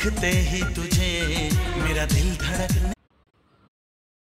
देखते ही तुझे मेरा दिल धड़कने